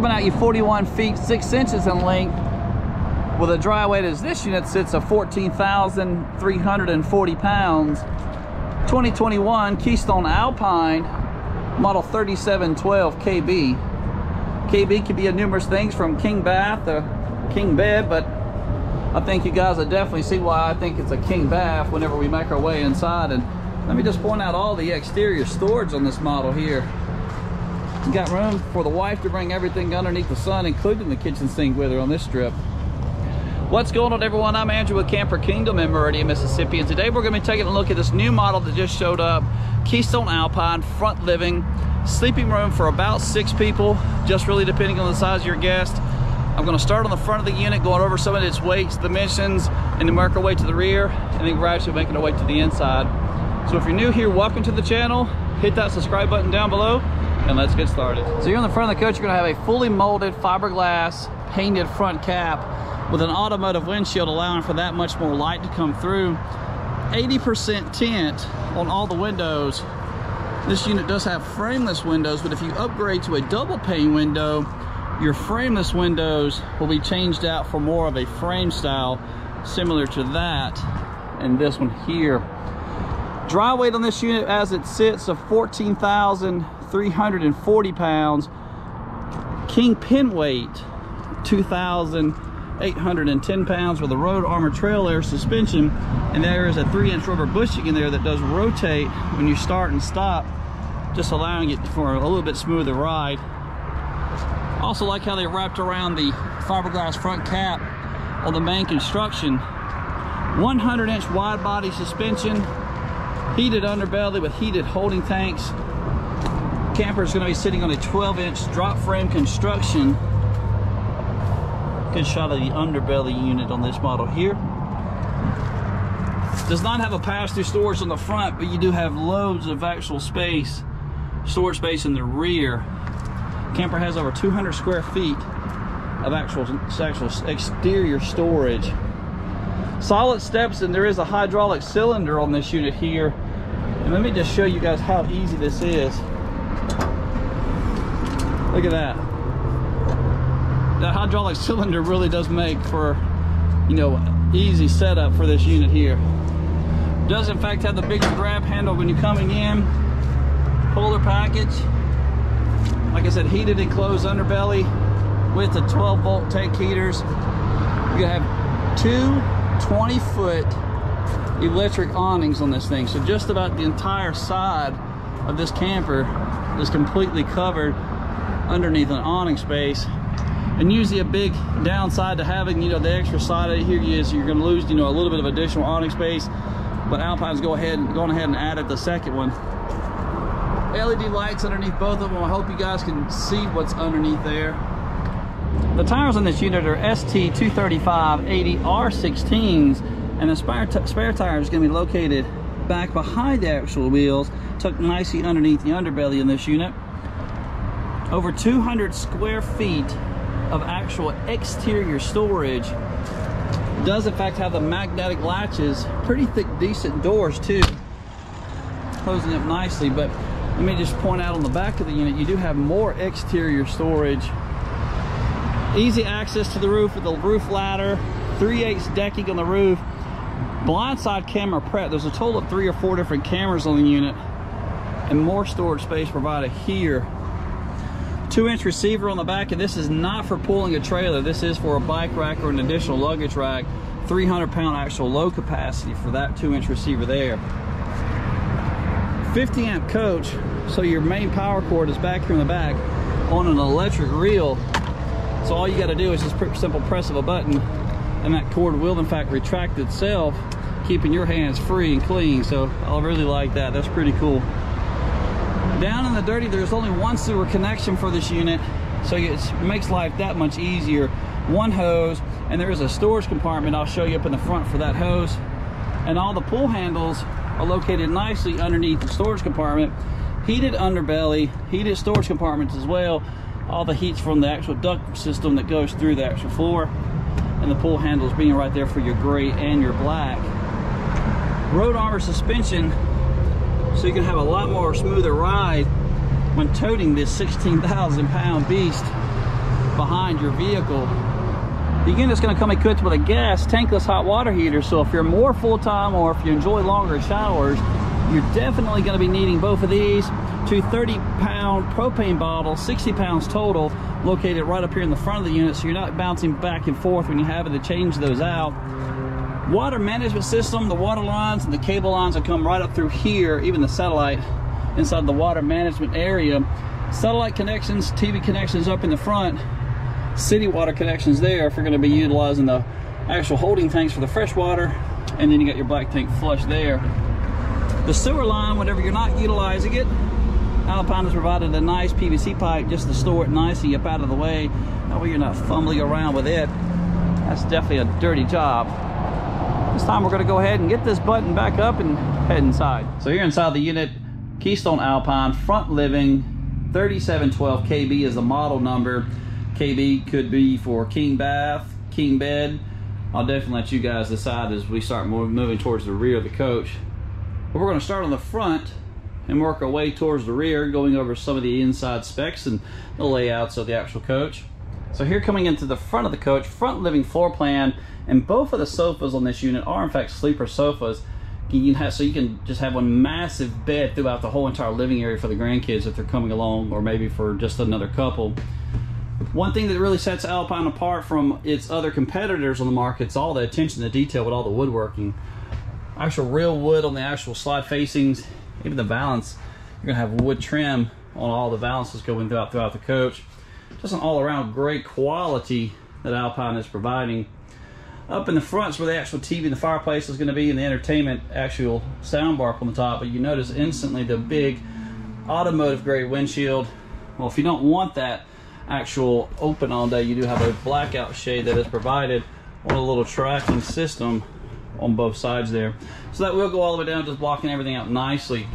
coming out you 41 feet 6 inches in length. With a dry weight as this unit sits at 14,340 pounds. 2021 Keystone Alpine model 3712 KB KB can be a numerous things from king bath to king bed but I think you guys will definitely see why I think it's a king bath whenever we make our way inside. And let me just point out all the exterior storage on this model here got room for the wife to bring everything underneath the sun including the kitchen sink with her on this trip. What's going on everyone? I'm Andrew with Camper Kingdom in Meridian, Mississippi and today we're going to be taking a look at this new model that just showed up. Keystone Alpine front living sleeping room for about six people just really depending on the size of your guest. I'm going to start on the front of the unit going over some of its weights dimensions and then work our way to the rear and then gradually making our way to the inside. So if you're new here welcome to the channel. Hit that subscribe button down below and let's get started. So you're on the front of the coach you're to have a fully molded fiberglass painted front cap with an automotive windshield allowing for that much more light to come through. 80% tint on all the windows. This unit does have frameless windows, but if you upgrade to a double pane window, your frameless windows will be changed out for more of a frame style, similar to that and this one here. Dry weight on this unit as it sits of 14,340 pounds. King pin weight, 2,810 pounds with a road armor trail air suspension. And there is a three inch rubber bushing in there that does rotate when you start and stop just allowing it for a little bit smoother ride. Also like how they wrapped around the fiberglass front cap on the main construction. 100 inch wide body suspension, heated underbelly with heated holding tanks. Camper is going to be sitting on a 12 inch drop frame construction. Good shot of the underbelly unit on this model here. Does not have a pass-through storage on the front, but you do have loads of actual space storage space in the rear. Camper has over 200 square feet of actual, actual exterior storage. Solid steps and there is a hydraulic cylinder on this unit here. And let me just show you guys how easy this is. Look at that. That hydraulic cylinder really does make for, you know, easy setup for this unit here. Does in fact have the bigger grab handle when you're coming in Polar package. Like I said, heated enclosed underbelly with the 12 volt tank heaters. You have two 20 foot electric awnings on this thing. So just about the entire side of this camper is completely covered underneath an awning space. And usually a big downside to having, you know, the extra side of it here is you're gonna lose, you know, a little bit of additional awning space. But Alpine's go ahead, going ahead and added the second one. LED lights underneath both of them. I hope you guys can see what's underneath there. The tires on this unit are ST235 80R16s and the spare, spare tire is going to be located back behind the actual wheels, tucked nicely underneath the underbelly in this unit. Over 200 square feet of actual exterior storage. Does in fact have the magnetic latches, pretty thick, decent doors too. Closing up nicely, but let me just point out on the back of the unit, you do have more exterior storage. Easy access to the roof with the roof ladder, 3 8 decking on the roof, blindside camera prep. There's a total of three or four different cameras on the unit and more storage space provided here. Two inch receiver on the back, and this is not for pulling a trailer. This is for a bike rack or an additional luggage rack. 300 pound actual low capacity for that two inch receiver there. 50 amp coach so your main power cord is back here in the back on an electric reel so all you got to do is just simple press of a button and that cord will in fact retract itself keeping your hands free and clean so I really like that that's pretty cool down in the dirty there's only one sewer connection for this unit so it makes life that much easier one hose and there is a storage compartment I'll show you up in the front for that hose and all the pull handles are located nicely underneath the storage compartment. Heated underbelly, heated storage compartments as well. All the heat's from the actual duct system that goes through the actual floor. And the pull handles being right there for your gray and your black. Road armor suspension, so you can have a lot more smoother ride when toting this 16,000 pound beast. behind your vehicle. The unit's gonna come equipped with a gas tankless hot water heater, so if you're more full-time or if you enjoy longer showers, you're definitely gonna be needing both of these. Two 30 pound propane bottles, 60 pounds total, located right up here in the front of the unit, so you're not bouncing back and forth when you have to change those out. Water management system, the water lines and the cable lines will come right up through here, even the satellite inside the water management area. Satellite connections, TV connections up in the front, city water connections there if you're going to be utilizing the actual holding tanks for the fresh water, and then you got your black tank flush there. The sewer line, whenever you're not utilizing it, Alpine has provided a nice PVC pipe just to store it nicely up out of the way. That way you're not fumbling around with it. That's definitely a dirty job. This time we're gonna go ahead and get this button back up and head inside. So here inside the unit, Keystone Alpine front living 3712 KB is the model number. KB could be for king bath, king bed. I'll definitely let you guys decide as we start moving towards the rear of the coach. But we're gonna start on the front and work our way towards the rear, going over some of the inside specs and the layouts of the actual coach. So here coming into the front of the coach, front living floor plan, and both of the sofas on this unit are in fact sleeper sofas. You have, so you can just have one massive bed throughout the whole entire living area for the grandkids if they're coming along, or maybe for just another couple. One thing that really sets Alpine apart from its other competitors on the market is all the attention to detail with all the woodworking. Actual real wood on the actual slide facings even the valance, you're gonna have wood trim on all the valances going throughout throughout the coach. Just an all-around great quality that Alpine is providing. Up in the front is where the actual TV and the fireplace is going to be, and the entertainment actual sound bar up on the top. But you notice instantly the big automotive grade windshield. Well, if you don't want that actual open all day, you do have a blackout shade that is provided on a little tracking system on both sides there. So that will go all the way down, just blocking everything out nicely.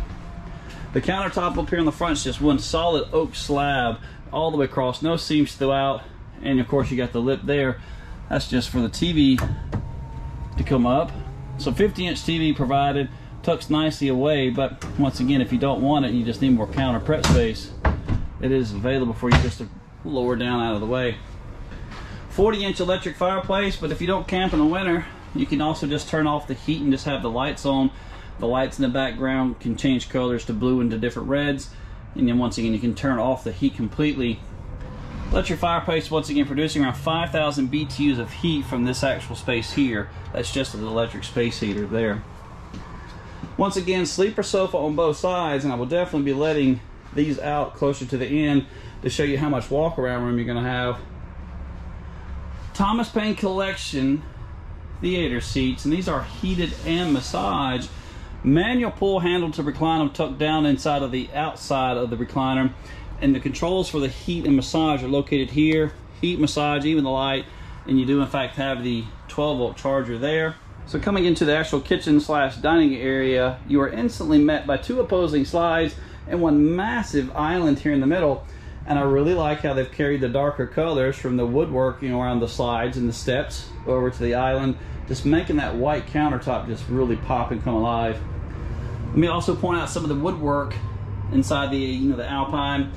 The countertop up here in the front is just one solid oak slab all the way across, no seams throughout. And of course you got the lip there. That's just for the TV to come up. So 50 inch TV provided, tucks nicely away, but once again, if you don't want it, you just need more counter prep space, it is available for you just to lower down out of the way. 40 inch electric fireplace, but if you don't camp in the winter, you can also just turn off the heat and just have the lights on. The lights in the background can change colors to blue and to different reds. And then once again, you can turn off the heat completely. Electric fireplace, once again, producing around 5,000 BTUs of heat from this actual space here. That's just an electric space heater there. Once again, sleeper sofa on both sides, and I will definitely be letting these out closer to the end to show you how much walk around room you're gonna have. Thomas Payne Collection theater seats, and these are heated and massage. Manual pull handle to recline them tucked down inside of the outside of the recliner. And the controls for the heat and massage are located here. Heat, massage, even the light. And you do in fact have the 12 volt charger there. So coming into the actual kitchen slash dining area, you are instantly met by two opposing slides and one massive island here in the middle. And I really like how they've carried the darker colors from the woodworking around the slides and the steps over to the island just making that white countertop just really pop and come alive. Let me also point out some of the woodwork inside the you know the Alpine.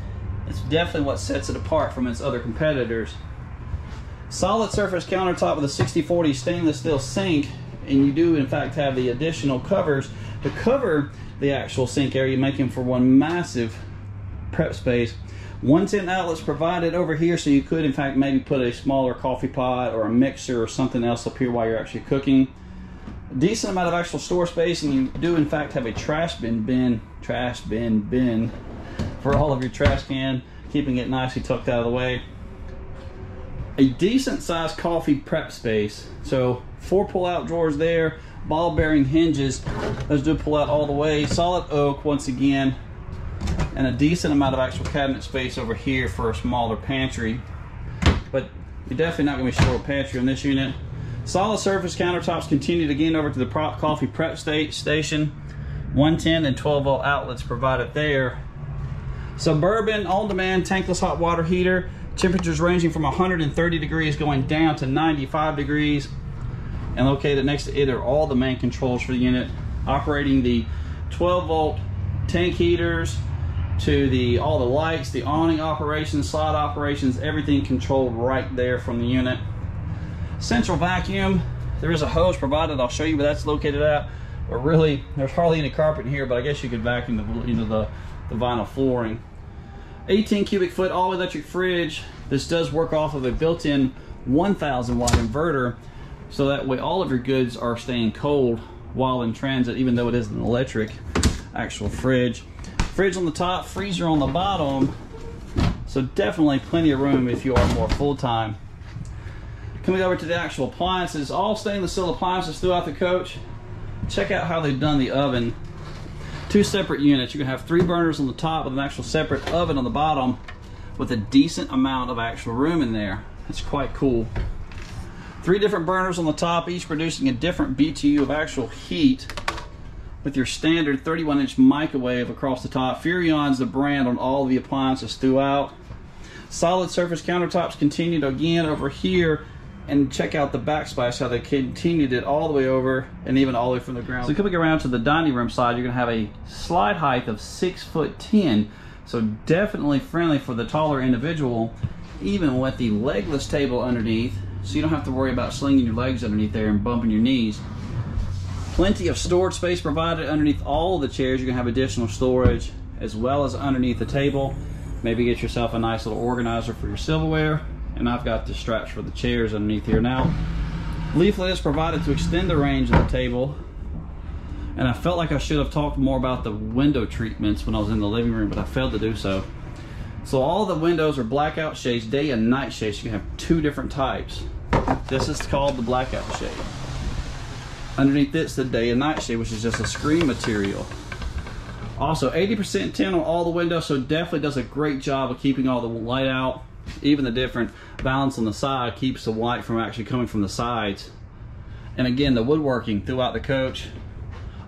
It's definitely what sets it apart from its other competitors. Solid surface countertop with a 6040 stainless steel sink, and you do in fact have the additional covers to cover the actual sink area, making for one massive prep space. 110 outlets provided over here, so you could in fact maybe put a smaller coffee pot or a mixer or something else up here while you're actually cooking. Decent amount of actual store space, and you do in fact have a trash bin bin, trash bin bin for all of your trash can, keeping it nicely tucked out of the way. A decent sized coffee prep space. So four pull out drawers there, ball bearing hinges. Those do pull out all the way. Solid oak once again and a decent amount of actual cabinet space over here for a smaller pantry. But you're definitely not going to be short pantry on this unit. Solid surface countertops continued again over to the prop coffee prep state station. 110 and 12 volt outlets provided there. Suburban on-demand tankless hot water heater. Temperatures ranging from 130 degrees going down to 95 degrees. And located next to it are all the main controls for the unit. Operating the 12 volt tank heaters, to the all the lights, the awning operations, slide operations, everything controlled right there from the unit. Central vacuum, there is a hose provided. I'll show you where that's located at. But really, there's hardly any carpet in here, but I guess you could vacuum the, you know, the, the vinyl flooring. 18 cubic foot all electric fridge. This does work off of a built-in 1000 watt inverter. So that way all of your goods are staying cold while in transit, even though it is an electric actual fridge. Fridge on the top, freezer on the bottom. So definitely plenty of room if you are more full-time. Coming over to the actual appliances, all stainless steel appliances throughout the coach. Check out how they've done the oven. Two separate units. You're gonna have three burners on the top with an actual separate oven on the bottom with a decent amount of actual room in there. It's quite cool. Three different burners on the top, each producing a different BTU of actual heat with your standard 31 inch microwave across the top. Furrion's the brand on all the appliances throughout. Solid surface countertops continued again over here and check out the backsplash how they continued it all the way over and even all the way from the ground. So coming around to the dining room side, you're gonna have a slide height of six foot 10. So definitely friendly for the taller individual, even with the legless table underneath. So you don't have to worry about slinging your legs underneath there and bumping your knees. Plenty of storage space provided underneath all the chairs. You're gonna have additional storage as well as underneath the table. Maybe get yourself a nice little organizer for your silverware and I've got the straps for the chairs underneath here now. Leaflet is provided to extend the range of the table and I felt like I should have talked more about the window treatments when I was in the living room but I failed to do so. So all the windows are blackout shades, day and night shades. You can have two different types. This is called the blackout shade. Underneath this, the day and night shade, which is just a screen material. Also, 80% tint on all the windows, so definitely does a great job of keeping all the light out even the different balance on the side keeps the white from actually coming from the sides. And again, the woodworking throughout the coach,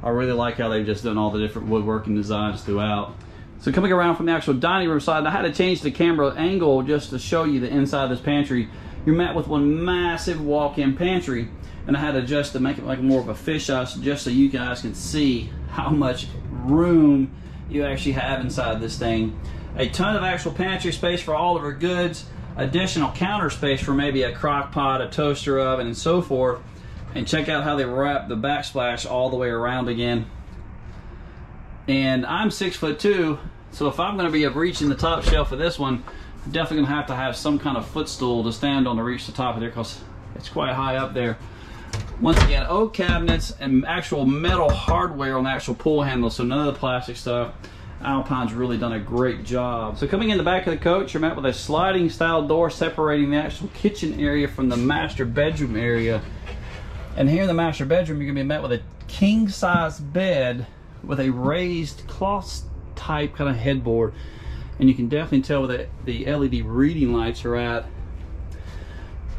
I really like how they've just done all the different woodworking designs throughout. So coming around from the actual dining room side, I had to change the camera angle just to show you the inside of this pantry. You're met with one massive walk-in pantry, and I had to adjust to make it like more of a fisheye just so you guys can see how much room you actually have inside this thing a ton of actual pantry space for all of our goods, additional counter space for maybe a crock pot, a toaster oven, and so forth. And check out how they wrap the backsplash all the way around again. And I'm six foot two, so if I'm gonna be reaching the top shelf of this one, I'm definitely gonna have to have some kind of footstool to stand on to reach the top of there because it's quite high up there. Once again, oak cabinets and actual metal hardware on the actual pull handle, so none of the plastic stuff. Alpine's really done a great job. So coming in the back of the coach, you're met with a sliding style door separating the actual kitchen area from the master bedroom area. And here in the master bedroom, you're gonna be met with a king size bed with a raised cloth type kind of headboard. And you can definitely tell where the, the LED reading lights are at.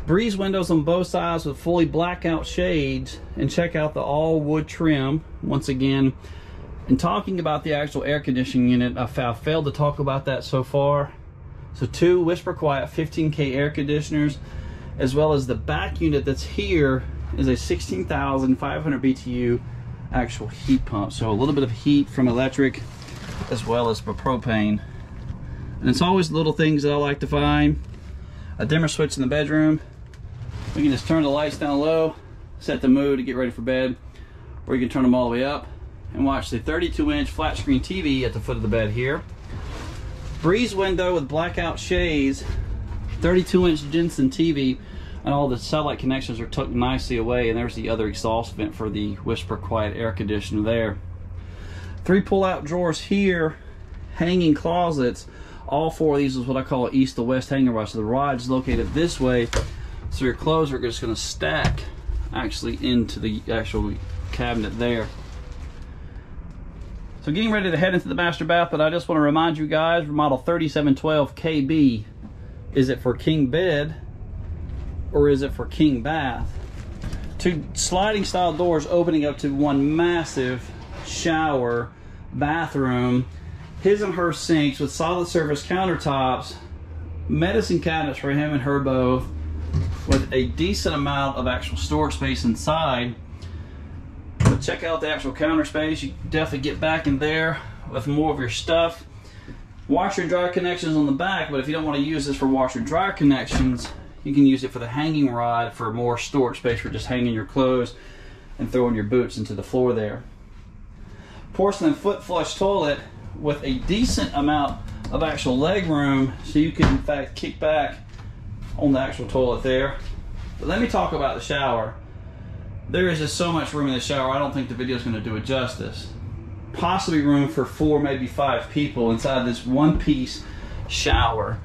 Breeze windows on both sides with fully blackout shades. And check out the all wood trim. Once again, in talking about the actual air conditioning unit, I failed to talk about that so far. So two Whisper Quiet 15K air conditioners, as well as the back unit that's here is a 16,500 BTU actual heat pump. So a little bit of heat from electric as well as propane. And it's always little things that I like to find. A dimmer switch in the bedroom. We can just turn the lights down low, set the mood to get ready for bed, or you can turn them all the way up and watch the 32 inch flat screen TV at the foot of the bed here. Breeze window with blackout shades, 32 inch Jensen TV, and all the satellite connections are tucked nicely away. And there's the other exhaust vent for the Whisper Quiet air conditioner there. Three pull out drawers here, hanging closets. All four of these is what I call east to west hanger bar. So the rod's located this way, so your clothes are just going to stack actually into the actual cabinet there. So getting ready to head into the master bath, but I just want to remind you guys, model 3712 KB, is it for king bed or is it for king bath? Two sliding style doors opening up to one massive shower, bathroom, his and her sinks with solid surface countertops, medicine cabinets for him and her both, with a decent amount of actual storage space inside check out the actual counter space. You definitely get back in there with more of your stuff. washer and dryer connections on the back, but if you don't want to use this for washer and dryer connections, you can use it for the hanging rod for more storage space for just hanging your clothes and throwing your boots into the floor there. Porcelain foot flush toilet with a decent amount of actual leg room so you can in fact kick back on the actual toilet there. But let me talk about the shower. There is just so much room in the shower, I don't think the video is going to do it justice. Possibly room for four, maybe five people inside this one piece shower.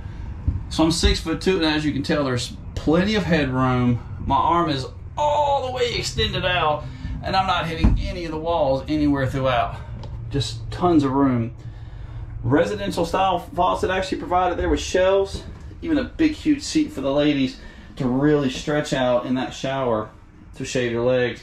So I'm six foot two, and as you can tell, there's plenty of headroom. My arm is all the way extended out, and I'm not hitting any of the walls anywhere throughout. Just tons of room. Residential style faucet actually provided there with shelves, even a big huge seat for the ladies to really stretch out in that shower to shave your legs.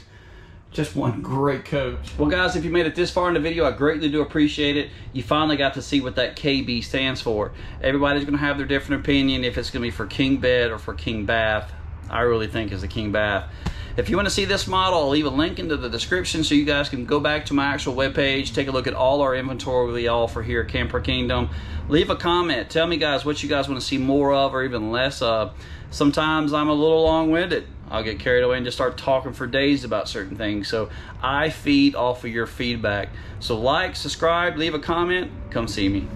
Just one great coach. Well guys, if you made it this far in the video, I greatly do appreciate it. You finally got to see what that KB stands for. Everybody's gonna have their different opinion if it's gonna be for King Bed or for King Bath. I really think it's the King Bath. If you want to see this model, I'll leave a link into the description so you guys can go back to my actual webpage, take a look at all our inventory we offer here at Camper Kingdom. Leave a comment. Tell me, guys, what you guys want to see more of or even less of. Sometimes I'm a little long-winded. I'll get carried away and just start talking for days about certain things. So I feed off of your feedback. So like, subscribe, leave a comment, come see me.